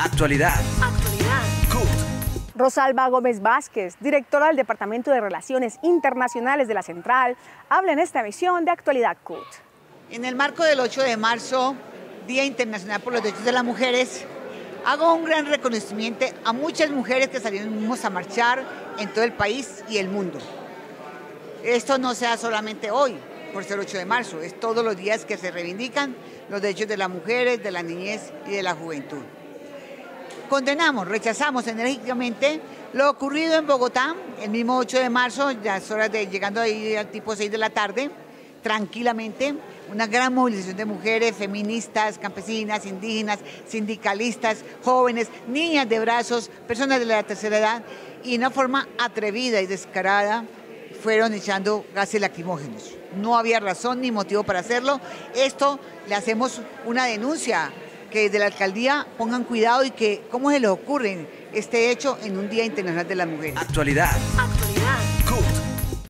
Actualidad. Actualidad. CUT. Rosalba Gómez Vázquez, directora del Departamento de Relaciones Internacionales de la Central, habla en esta emisión de Actualidad CUT. En el marco del 8 de marzo, Día Internacional por los Derechos de las Mujeres, hago un gran reconocimiento a muchas mujeres que salimos a marchar en todo el país y el mundo. Esto no sea solamente hoy, por ser 8 de marzo, es todos los días que se reivindican los derechos de las mujeres, de la niñez y de la juventud. Condenamos, rechazamos enérgicamente lo ocurrido en Bogotá el mismo 8 de marzo, ya es hora de llegando ahí al tipo 6 de la tarde, tranquilamente, una gran movilización de mujeres, feministas, campesinas, indígenas, sindicalistas, jóvenes, niñas de brazos, personas de la tercera edad, y de una forma atrevida y descarada fueron echando gases lacrimógenos. No había razón ni motivo para hacerlo. Esto le hacemos una denuncia que desde la alcaldía pongan cuidado y que cómo se les ocurre este hecho en un Día Internacional de la Mujer. Actualidad. Actualidad.